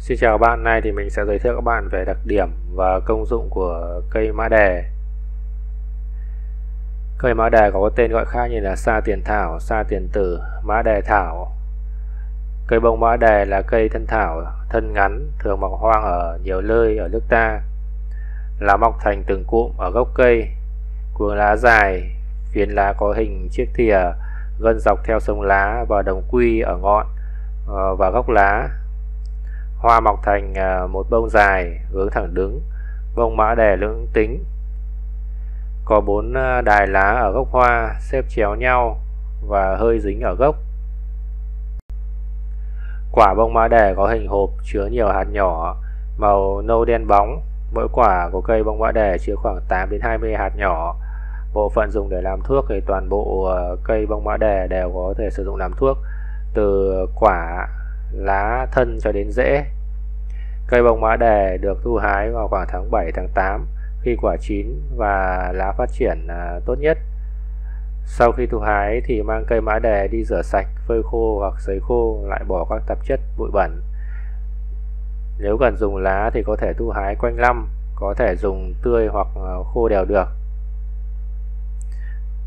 Xin chào các bạn, nay thì mình sẽ giới thiệu các bạn về đặc điểm và công dụng của cây mã đề. Cây mã đề có tên gọi khác như là sa tiền thảo, sa tiền tử, mã đề thảo. Cây bông mã đề là cây thân thảo, thân ngắn, thường mọc hoang ở nhiều nơi ở nước ta. Lá mọc thành từng cụm ở gốc cây, cuống lá dài, phiến lá có hình chiếc thìa, gân dọc theo sông lá và đồng quy ở ngọn ờ, và gốc lá hoa mọc thành à, một bông dài hướng thẳng đứng, bông mã đề lưỡng tính. Có bốn à, đài lá ở gốc hoa xếp chéo nhau và hơi dính ở gốc. Quả bông mã đề có hình hộp chứa nhiều hạt nhỏ, màu nâu đen bóng. Mỗi quả của cây bông mã đề chứa khoảng 8 đến 20 hạt nhỏ. Bộ phận dùng để làm thuốc thì toàn bộ à, cây bông mã đề đều có thể sử dụng làm thuốc. Từ quả lá thân cho đến rễ. Cây bông mã đề được thu hái vào khoảng tháng 7 tháng 8 khi quả chín và lá phát triển à, tốt nhất. Sau khi thu hái thì mang cây mã đề đi rửa sạch, phơi khô hoặc sấy khô lại bỏ các tạp chất bụi bẩn. Nếu cần dùng lá thì có thể thu hái quanh năm, có thể dùng tươi hoặc à, khô đều được.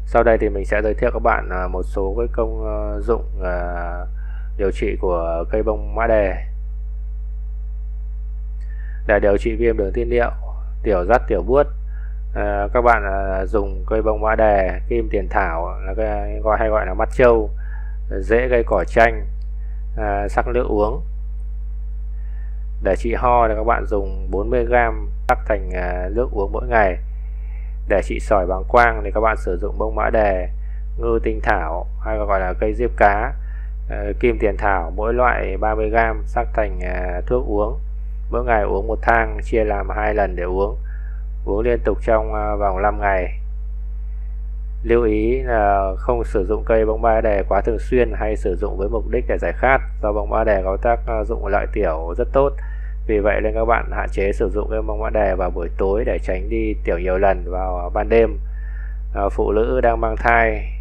Sau đây thì mình sẽ giới thiệu các bạn à, một số cái công ờ, dụng điều trị của cây bông mã đề. Để điều trị viêm đường tiết niệu tiểu dắt tiểu buốt à, các bạn à, dùng cây bông mã đề kim tiền thảo là cái gọi hay gọi là mắt trâu dễ gây cỏ chanh à, sắc nước uống. Để trị ho thì các bạn dùng 40g sắc thành à, nước uống mỗi ngày. Để trị sỏi bàng quang thì các bạn sử dụng bông mã đề ngư tinh thảo hay gọi là cây diếp cá. Ờ, kim tiền thảo mỗi loại 30g sắc thành ờ, thuốc uống. Mỗi ngày uống một thang, chia làm hai lần để uống. Uống liên tục trong ờ, vòng 5 ngày. Lưu ý là không sử dụng cây bông ba đề quá thường xuyên hay sử dụng với mục đích để giải khát. Do bông ba đề có tác dụng lợi tiểu rất tốt. Vì vậy nên các bạn hạn chế sử dụng cây bông ba đề vào buổi tối để tránh đi tiểu nhiều lần vào ban đêm. Phụ nữ đang mang thai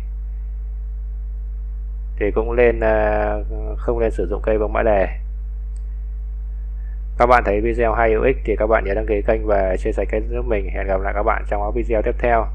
thì cũng nên à, không nên sử dụng cây bóng mã đề các bạn thấy video hay hữu ích thì các bạn nhớ đăng ký kênh và chia sẻ kênh giúp mình. Hẹn gặp lại các bạn trong các video tiếp theo.